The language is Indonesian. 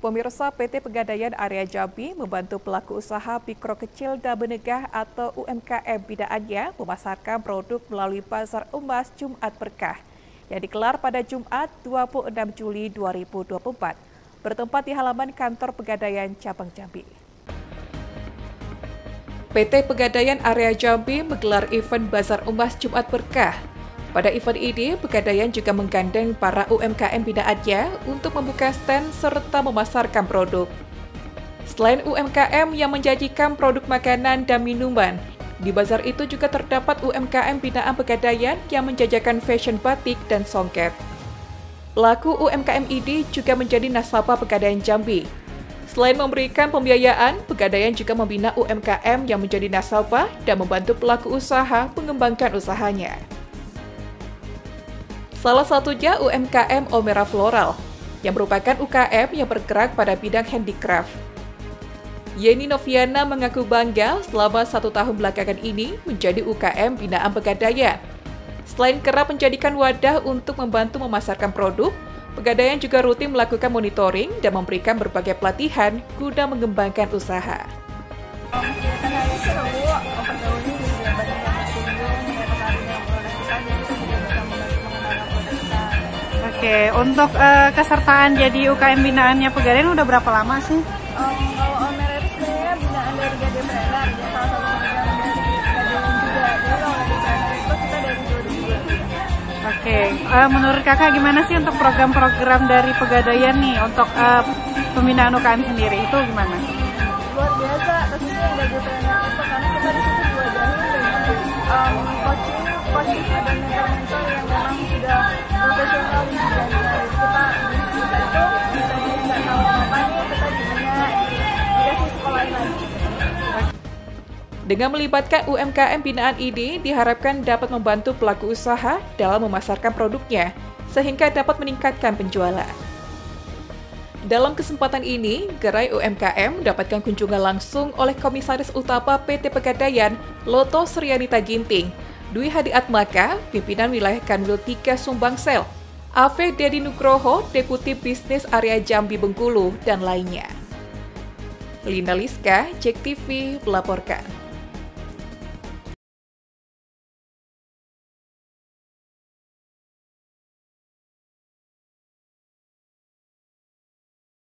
Pemirsa PT Pegadaian Area Jambi membantu pelaku usaha mikro kecil dan menengah atau UMKM binaannya memasarkan produk melalui Pasar Emas Jumat Berkah yang digelar pada Jumat 26 Juli 2024 bertempat di halaman kantor Pegadaian Cabang Jambi. PT Pegadaian Area Jambi menggelar event Bazar Emas Jumat Berkah pada event ini, Pegadaian juga menggandeng para UMKM binaannya untuk membuka stand serta memasarkan produk. Selain UMKM yang menjanjikan produk makanan dan minuman, di bazar itu juga terdapat UMKM binaan Pegadaian yang menjajakan fashion batik dan songket. Pelaku UMKM ini juga menjadi nasabah Pegadaian Jambi. Selain memberikan pembiayaan, Pegadaian juga membina UMKM yang menjadi nasabah dan membantu pelaku usaha mengembangkan usahanya. Salah satunya UMKM Omera Floral, yang merupakan UKM yang bergerak pada bidang handicraft. Yeni Noviana mengaku bangga selama satu tahun belakangan ini menjadi UKM binaan Pegadaian. Selain kerap menjadikan wadah untuk membantu memasarkan produk, Pegadaian juga rutin melakukan monitoring dan memberikan berbagai pelatihan guna mengembangkan usaha. Oke, untuk uh, kesertaan jadi UKM binaannya Pegadaian udah berapa lama sih? Um, kalau Omer itu sebenarnya binaan dari Gade Trainer, jadi salah satu program dari Pegadaian juga. Jadi kalau Gade Trainer itu kita dari 2002. Oke, uh, menurut kakak gimana sih untuk program-program dari Pegadaian nih untuk uh, pembinaan UKM sendiri itu gimana? Luar biasa, khususnya yang Gade Trainer dengan melibatkan UMKM binaan ini diharapkan dapat membantu pelaku usaha dalam memasarkan produknya sehingga dapat meningkatkan penjualan. Dalam kesempatan ini, gerai UMKM mendapatkan kunjungan langsung oleh Komisaris Utama PT Pegadaian, Loto Srianita Ginting, Dwi Hadi Atmaka, pimpinan wilayah Kanwil 3 Sumbangsel, Ave Dedi Nugroho, Deputi Bisnis Area Jambi Bengkulu, dan lainnya. Lina Liska, Cek TV, melaporkan.